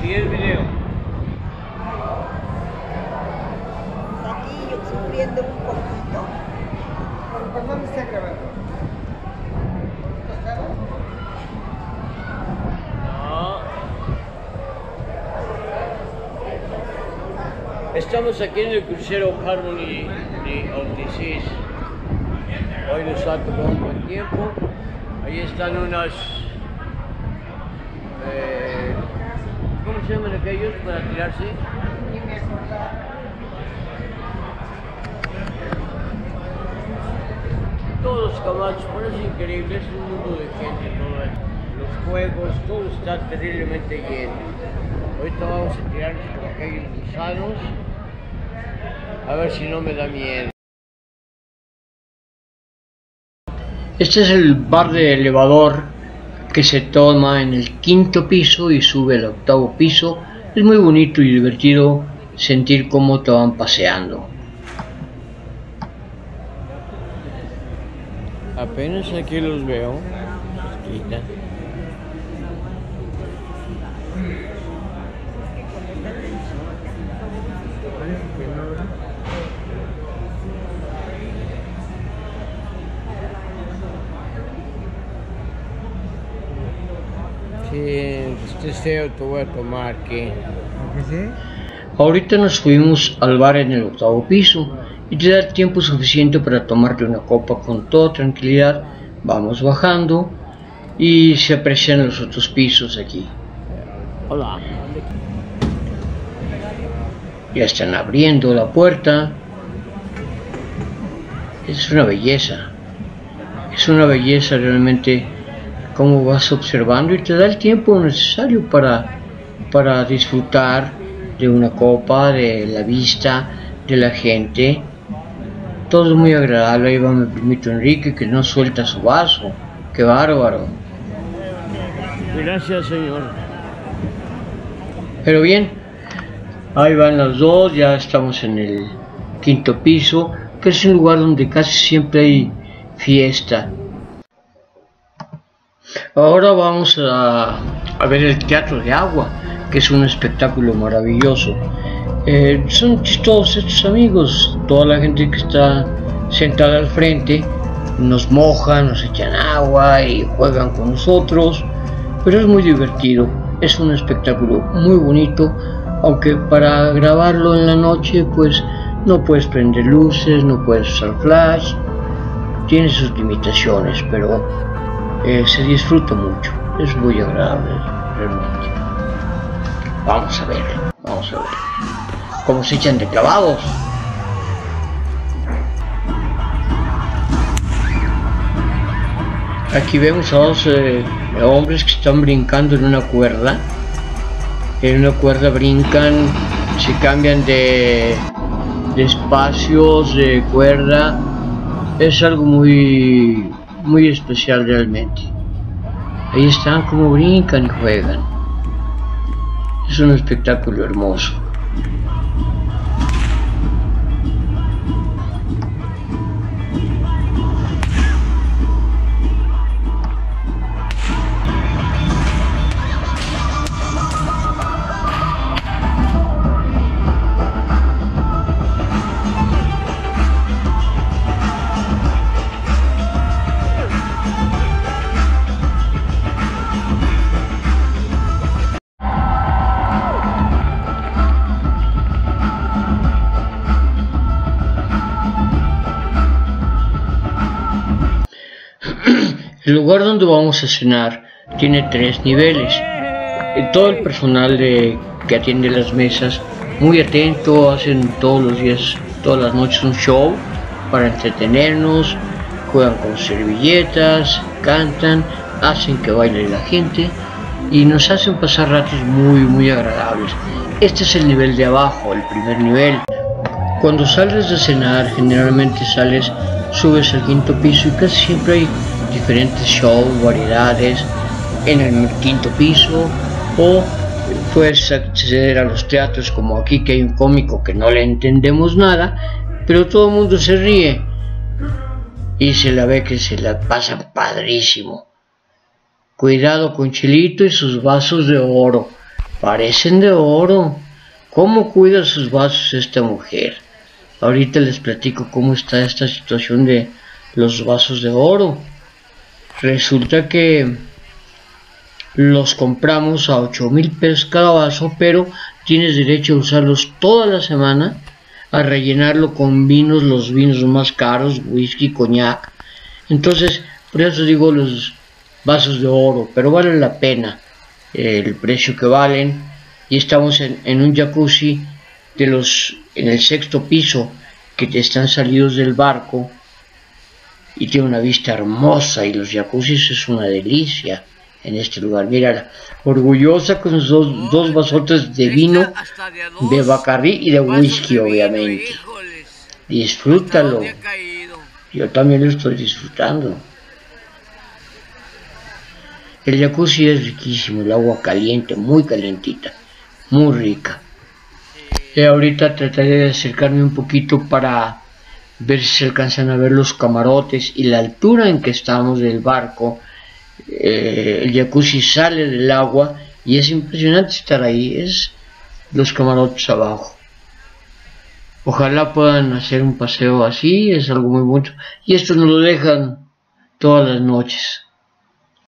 Sigue el video. Aquí yo sufriendo un poquito. ¿Por dónde está grabando? No. Estamos aquí en el crucero Harmony de Ortiz. Hoy nos ha tomado un buen tiempo. Ahí están unas... eh, ¿Cómo se llaman aquellos para tirarse? Todos los camachos, parece increíble, es un mundo de gente, todo esto. los juegos, todo está terriblemente lleno. Ahorita vamos a tirarnos con aquellos gusanos, a ver si no me da miedo. Este es el bar de elevador que se toma en el quinto piso y sube al octavo piso. Es muy bonito y divertido sentir cómo te van paseando. Apenas aquí los veo. Quita. Sí, este feo te voy a tomar que ¿Por qué sí? Ahorita nos fuimos al bar en el octavo piso y te da tiempo suficiente para tomarte una copa con toda tranquilidad. Vamos bajando y se aprecian los otros pisos aquí. Hola. Ya están abriendo la puerta. Es una belleza. Es una belleza realmente cómo vas observando y te da el tiempo necesario para, para disfrutar de una copa, de la vista, de la gente. Todo es muy agradable. Ahí va mi primito Enrique que no suelta su vaso. Qué bárbaro. Gracias, señor. Pero bien, ahí van las dos, ya estamos en el quinto piso, que es un lugar donde casi siempre hay fiesta. Ahora vamos a, ver el teatro de agua, que es un espectáculo maravilloso. Eh, son chistosos estos amigos, toda la gente que está sentada al frente nos mojan, nos echan agua y juegan con nosotros, pero es muy divertido, es un espectáculo muy bonito, aunque para grabarlo en la noche pues no puedes prender luces, no puedes usar flash, tiene sus limitaciones, pero eh, se disfruta mucho, es muy agradable realmente. Vamos a ver, vamos a ver cómo se echan de clavados. Aquí vemos a dos eh, hombres que están brincando en una cuerda. En una cuerda brincan, se cambian de, de espacios, de cuerda. Es algo muy, muy especial realmente. Ahí están como brincan y juegan. Es un espectáculo hermoso. El lugar donde vamos a cenar tiene tres niveles. Eh, Todo el personal que atiende las mesas, muy atento, hacen todos los días, todas las noches un show para entretenernos, juegan con servilletas, cantan, hacen que baile la gente y nos hacen pasar ratos muy muy agradables. Este es el nivel de abajo, el primer nivel. Cuando sales de cenar, generalmente sales, subes al quinto piso y casi siempre hay diferentes shows, variedades en el quinto piso o puedes acceder a los teatros como aquí que hay un cómico que no le entendemos nada, pero todo el mundo se ríe y se la ve que se la pasa padrísimo. Cuidado con Chilito y sus vasos de oro. Parecen de oro. ¿Cómo cuida sus vasos esta mujer? Ahorita les platico cómo está esta situación de los vasos de oro. Resulta que los compramos a 8 mil pesos cada vaso, pero tienes derecho a usarlos toda la semana, a rellenarlo con vinos, los vinos más caros, whisky, coñac. Entonces, por eso digo los vasos de oro, pero vale la pena el precio que valen. Y estamos en, en un jacuzzi de los en el sexto piso que están salidos del barco y tiene una vista hermosa y los jacuzzis es una delicia en este lugar. Mira, orgullosa con sus dos, dos vasotes de vino, de bacarrí y de whisky, obviamente. Disfrútalo. Yo también lo estoy disfrutando. El jacuzzi es riquísimo, el agua caliente, muy calientita, muy rica. Y ahorita trataré de acercarme un poquito para ver si se alcanzan a ver los camarotes y la altura en que estamos del barco. Eh, el jacuzzi sale del agua y es impresionante estar ahí, es los camarotes abajo. Ojalá puedan hacer un paseo así, es algo muy bonito. Y esto nos lo dejan todas las noches.